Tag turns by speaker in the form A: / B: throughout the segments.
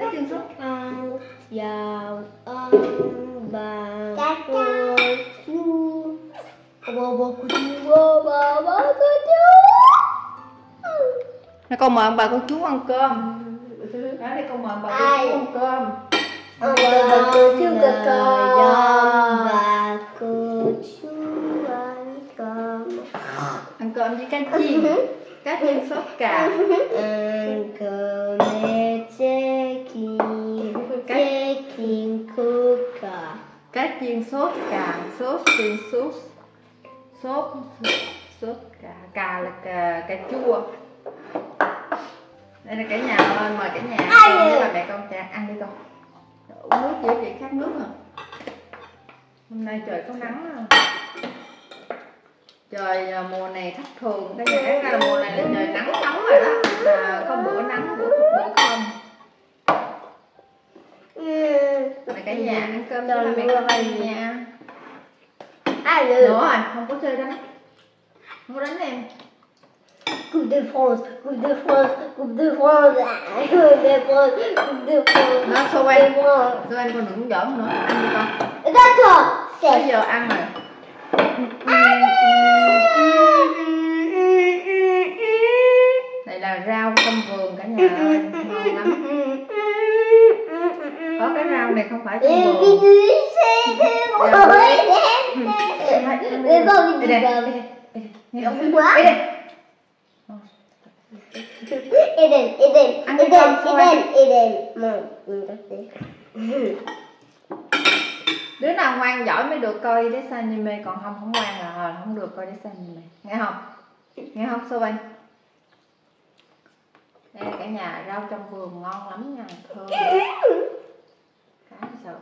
A: lấy chân xuống
B: Con chào ông bà cô chú. Bà bà cô chú bà bà bà cô chú.
A: Nè, con mời ông bà cô chú ăn cơm. Đó đây con mời ông bà cô chú ăn cơm.
B: Ông bà bà cô chú cơ con bà cô chú ăn cơm.
A: Ăn cơm với cá chiên cá chiên sốt cà.
B: Ăn cơm mẹ chê
A: cá chiên sốt cà sốt chiên sốt sốt sốt cà cà là cà cà chua. Đây là cả nhà ơi mời cả nhà con với bà mẹ con cha ăn đi con. Uống nước dễ chị khát nước hả? Hôm nay trời có nắng à. trời à, mùa này thất thường. Cái nhà là mùa này là trời nắng nóng rồi đó. À, có bữa nắng bữa bữa không cả nhà ăn cơm với bà mẹ đi nha.
B: Ai
A: nữa
B: được
A: rồi không có chơi đánh không có đánh em.
B: Coupe de France, Coupe de France, Coupe de France, ah, Coupe de France, Coupe de France.
A: nó xô quay xô quay con đừng giỡn nữa? Ăn đi con.
B: D'accord,
A: bây
B: c'est.
A: giờ ăn rồi. Đây là rau trong vườn cả nhà ơi. Ngon lắm có cái rau này không phải trong
B: Et
A: vườn
B: puis tu sais, c'est bon. Mais bon,
A: Đây
B: dis
A: Nghe ông
B: Quoi?
A: Đây đây.
B: Eden, Eden,
A: cái
B: Eden,
A: con.
B: Eden, Eden. C'est.
A: đứa nào ngoan giỏi mới được coi để anime còn không không ngoan là không được coi để anime nghe không nghe không xô anh đây cả nhà rau trong vườn ngon lắm nha thơm cá sao?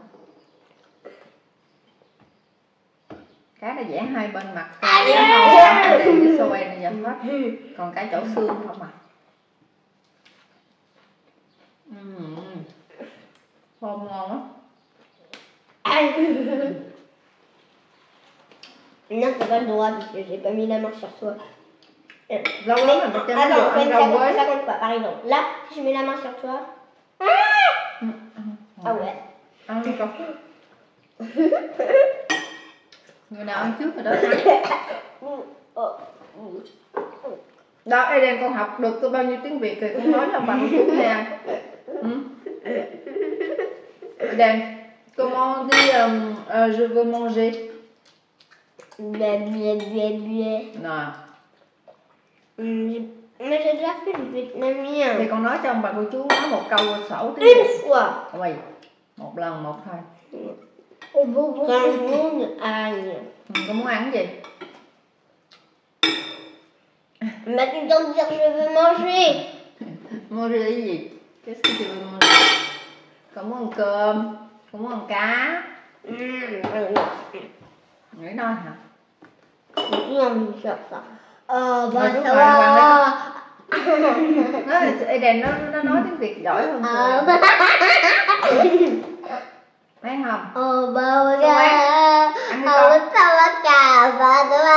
A: Cá nó vẽ hai bên mặt thôi. Chứ không có ăn đều với xô anh giờ hết. Còn cái chỗ xương không à? Ừm. thơm ngon lắm
B: Non, t'as pas le droit parce que j'ai pas mis la main sur toi.
A: Lâu lắm rồi mà cho nó
B: Attends,
A: được
B: ça,
A: ăn
B: ça,
A: rau
B: compte, ça compte pas. Par exemple, là, si je mets la main sur toi. Ah ouais.
A: Ăn đi con người nào ăn trước người đó đó Eden con học được có bao nhiêu tiếng Việt thì con nói cho bằng chút nha ừ? Eden comment dit um, uh, je veux manger
B: blé, blé, blé.
A: nào
B: Hum, j'ai- Mais j'ai déjà fait le vietnamien.
A: thì con nói cho ông bà cô chú nói một câu sổ tiếng
B: Une
A: Việt
B: fois.
A: Ôi, một lần một thôi.
B: Quand le monde aille.
A: ừ, con muốn ăn cái gì?
B: Dois me dire je veux manger.
A: manger cái gì? Con muốn ăn cơm? Con muốn ăn cá?
B: Hum,
A: nghĩ nói hả?
B: Ça. Euh, bah
A: nó Eden nó nó nói tiếng Việt giỏi hơn
B: bah,
A: thấy không
B: oh, bah,
A: Sao
B: regarde.
A: Ăn đi
B: Ah,
A: con.
B: ça va, ça va, ça va.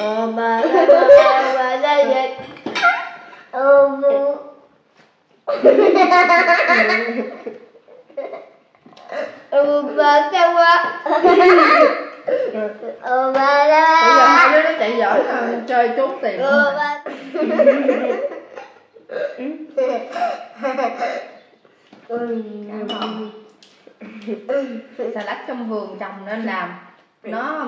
B: Oh, bah, ça va, ça ça va. Oh, bah,
A: bây giờ hai đứa nó chạy giỏi ờ, chơi trốn tìm
B: bah.
A: xà lách trong vườn trồng nên làm nó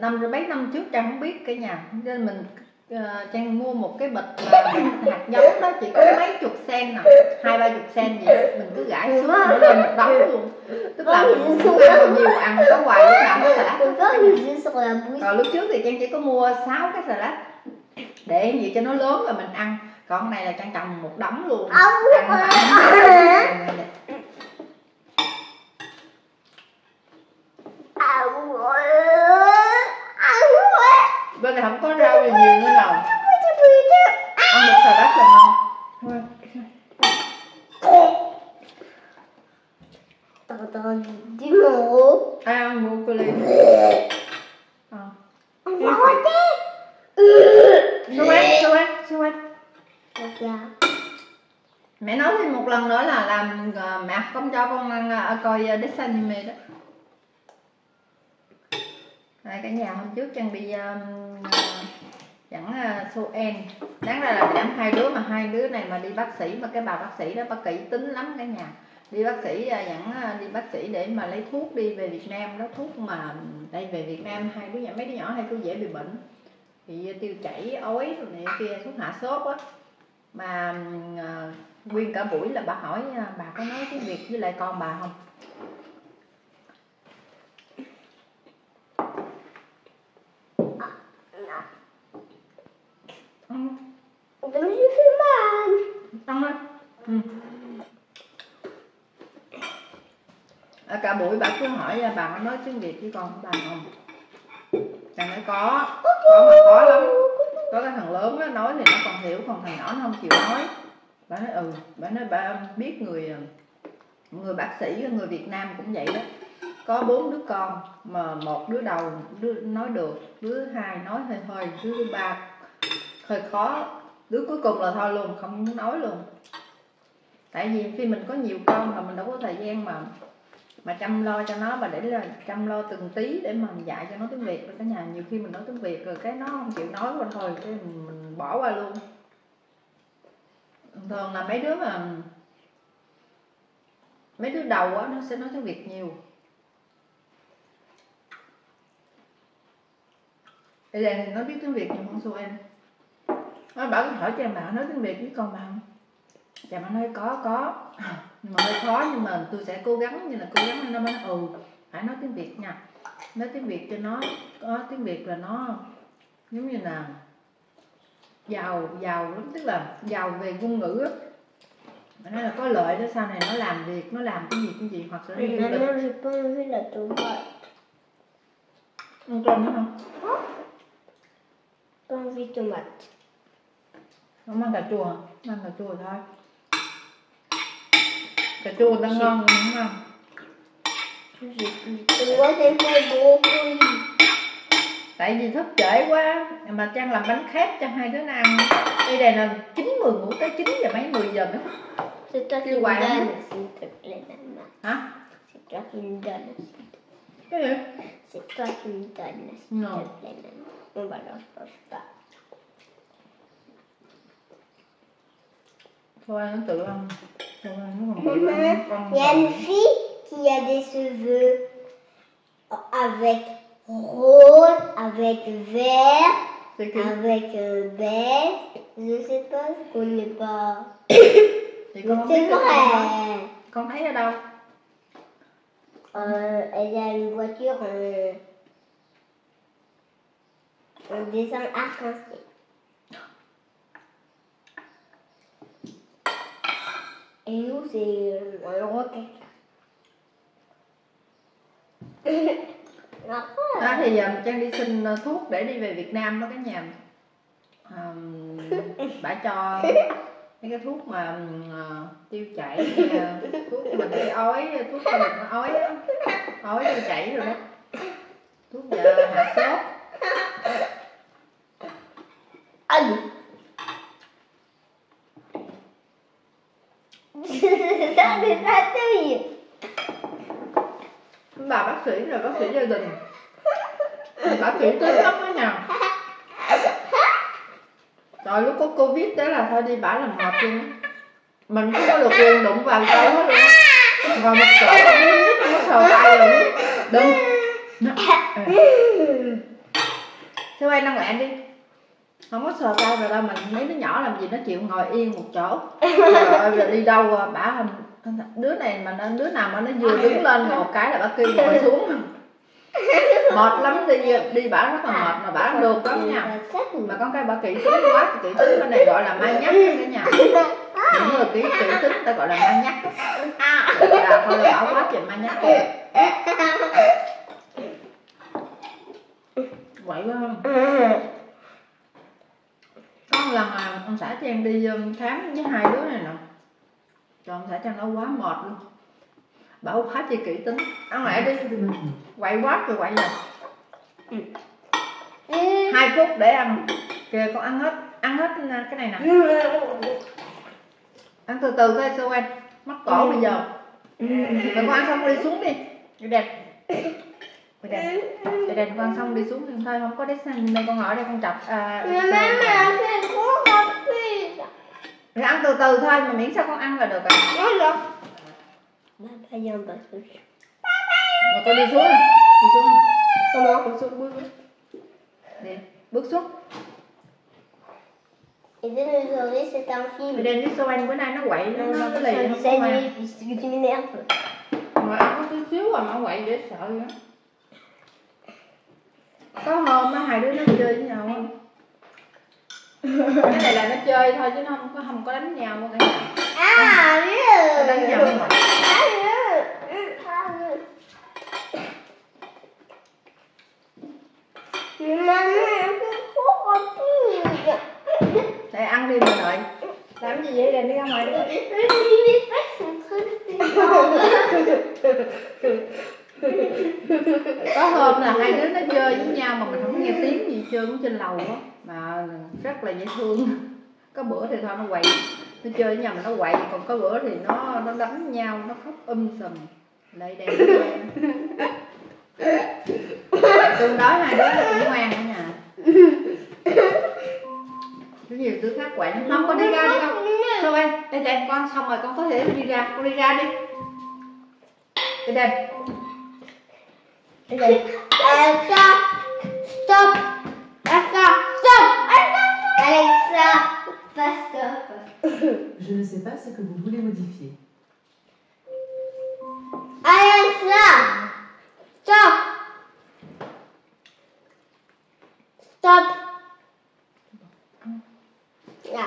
A: năm mấy năm trước trang không biết cả nhà nên mình ờ, trang mua một cái bịch mà hạt giống đó chỉ có mấy chục sen nè hai ba chục sen gì đó. Mình cứ gãi xuống nó lên một đống luôn. Tức là mình muốn ăn nhiều ăn có hoài lúc nào có
B: bouche.
A: còn lúc trước thì trang chỉ có mua 6 cái lách để gì cho nó lớn rồi mình ăn. Còn này là trang trồng một đống luôn
B: bên
A: này không có
B: rau gì
A: nhiều nữa nào ăn được xà
B: lách là ngon
A: ai ăn mua cô ly xuống
B: ăn xuống ăn xuống ăn
A: mẹ nói thêm một lần nữa là làm ờ, mẹ không cho con ăn ờ, coi ờ, desanime đó. Đây cả nhà hôm trước Trang đi um, dẫn uh, em Đáng ra là dẫn hai đứa mà hai đứa này mà đi bác sĩ mà cái bà bác sĩ đó bà kỹ tính lắm cả nhà. Đi bác sĩ à, dẫn à, đi bác sĩ để mà lấy thuốc đi về Việt Nam đó thuốc mà đây về Việt Nam hai đứa nhỏ mấy đứa nhỏ hay cứ dễ bị bệnh. Bị à, tiêu chảy ói rồi này kia thuốc hạ sốt á. Mà um, nguyên cả buổi là bà hỏi bà có nói tiếng Việt với lại con bà không ừ,
B: Me suis fait mal.
A: ăn lên ừ. à, cả buổi bà cứ hỏi à, bà có nói tiếng Việt với con bà không. Bà nói có có mà có lắm. Có cái thằng lớn đó nói thì nó còn hiểu còn thằng nhỏ nó không chịu nói. Bà nói ừ bà nói bà biết người ờ, người bác sĩ người Việt Nam cũng vậy đó. Có bốn đứa con mà một đứa đầu đứa nói được đứa hai nói hơi hơi đứa thứ ba hơi khó đứa cuối cùng là thôi luôn không muốn nói luôn. Tại vì khi mình có nhiều con mà mình đâu có thời gian mà mà chăm lo cho nó mà để là chăm lo từng tí để mà mình dạy cho nó tiếng Việt. Cả nhà nhiều khi mình nói tiếng Việt rồi cái nó không chịu nói rồi thôi cái mình, mình bỏ qua luôn. Thường là mấy đứa mà mấy đứa đầu á nó sẽ nói tiếng Việt nhiều. Bây giờ thì nó biết tiếng Việt nhiều hơn xu em nó bảo hỏi cha mẹ nói tiếng Việt với con không cha mẹ nói có có. Nhưng mà hơi khó nhưng mà tôi sẽ cố gắng như là cố gắng nó nói ừ phải nói tiếng Việt nha. Nói tiếng Việt cho nó có tiếng Việt là nó giống như là giàu giàu lắm tức là giàu về ngôn ngữ á. Nói là có lợi đó sau này nó làm việc nó làm cái gì cái gì hoặc là nó du lịch
B: Maman, j'ai pas envie la tomate.
A: ăn cơm nữa không ăn cà chua hả? ăn cà chua thôi. Cà chua đang ngon đúng không.
B: Moi, j'aime pas le brocoli.
A: tại vì thức trễ quá mà trang làm bánh khét cho hai đứa nó ăn. Đây đây là chín mười ngủ tới chín giờ mấy mười giờ mới
B: C'est toi qui
A: Tu
B: me
A: vois,
B: donnes, il y a une fille qui a des cheveux avec rose, avec vert, avec euh, beige. Je sais pas, je connais pas. c'est vrai.
A: thấy ở đâu
B: Euh, elle a une voiture en, en dessin arc-en-ciel. Euh, un roquette.
A: đó thì giờ trang đi xin ờ, thuốc để đi về Việt Nam đó cái nhà. Bà cho mấy cái thuốc mà ờ, tiêu chảy ờ, thuốc mà để ói thuốc cho mình nó ói ói tiêu chảy rồi đó. Thuốc giờ hạ sốt
B: sao Ça, ra chứ gì?
A: Bà bác sĩ rồi bác sĩ gia đình. Bà sĩ tới lắm đó nha. Rồi lúc có covid đó là thôi đi bả làm hợp luôn. Mình không có được quyền đụng vào đâu hết luôn và một chỗ không không có sờ tay được đừng. Thế quay năng lẹn đi. Không có sờ tay vào đâu mà mấy đứa nhỏ làm gì nó chịu ngồi yên một chỗ. Rồi đi đâu à? bả Đứa này mà nó- đứa nào mà nó vừa đứng lên một cái là bả kêu ngồi xuống. Mệt lắm đi đi bả rất là mệt mà bả được lắm nha. mà con cái bà kỹ tính quá kỹ tính bên này gọi là ma nhắc cả nhà những người kỹ kỹ tính ta gọi là ma nhắc. Là thôi là quá chuyện ma nhắc vậy quá không? Một lần mà ông xã cho em đi um, khám với hai đứa này nè cho ông xã cho nó quá mệt luôn. Bảo hóa chi kỹ tính. Ăn lại đi. Quậy quá rồi quậy rồi
B: Ừ.
A: hai phút để ăn. Kìa con ăn hết. Ăn hết cái này nè. Ăn từ từ thôi sao anh mắc cổ bây giờ. Rồi con ăn xong đi xuống đi. Đi đẹp. Đi đẹp. Đi đẹp con ăn xong đi xuống thì thôi không có dessin đây con ở đây con chọc. À,
B: Mẹ mẹ
A: từ từ thôi mà miễn sao con ăn là được rồi
B: Nói được. Ba ba bà xuống.
A: rồi con đi xuống đi đi xuống
B: Comment?
A: bước xuống bước bước đi bước xuống
B: film.
A: đi anh bữa nay nó quậy nó
B: Non,
A: nó cái lì nó không mà
B: m'énerves.
A: mà ăn có tí xíu à mà quậy để sợ vậy có hôm á hai đứa nó chơi với nhau cái này là nó chơi thôi chứ nó không có không có đánh nhau cả nhà.
B: Ah,
A: nó đánh nhau
B: mieux.
A: không để ăn đi mà đợi làm gì vậy? Đèn đi ra ngoài đi. Có hôm là hai đứa nó chơi với nhau mà mình không nghe tiếng gì chơi cũng trên lầu á mà rất là dễ thương. Có bữa thì thôi, nó quậy. Nó chơi với nhau mà nó quậy, còn có bữa thì nó nó đánh nhau, nó khóc um sùm. Đây đây tương đối hai đứa nó cũng ngoan ở nhà. Cái nhiều đứa khác quậy lắm. không có đi ra đi không sao đây đây đây con xong rồi, con có thể đi ra. Con đi ra đi. Đây đây. Đây đây.
B: Stop. stop. Stop. Alexa, pas stop.
C: Je ne sais pas ce que vous voulez modifier.
B: Alexa, stop. Stop. Là.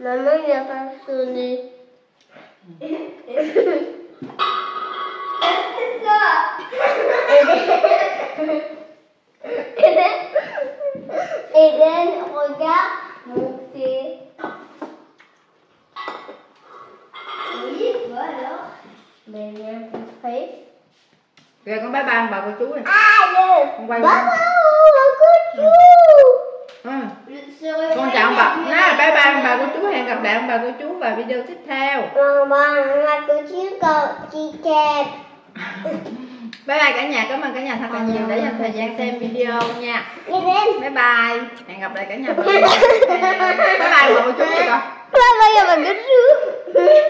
B: Maman, il a pas sonné. Eden, Eden, regarde mon thé. Oui, voilà. Mais viens plus près.
A: rồi con bye bye bà cô chú này
B: Allez,
A: con quay
B: Bye bye, coucou.
A: ừ.
B: Je serai
A: con chào ông bà nè bye bye ông bà cô chú hẹn gặp lại ông bà cô chú vào video tiếp theo
B: Maman, ma couture quand tu kẹp.
A: bye bye cả nhà cảm ơn cả nhà thật là nhiều đã dành thời gian xem video nha bye bye hẹn gặp lại cả nhà bye bye bà cô chú rồi
B: Bye bye, ma couture.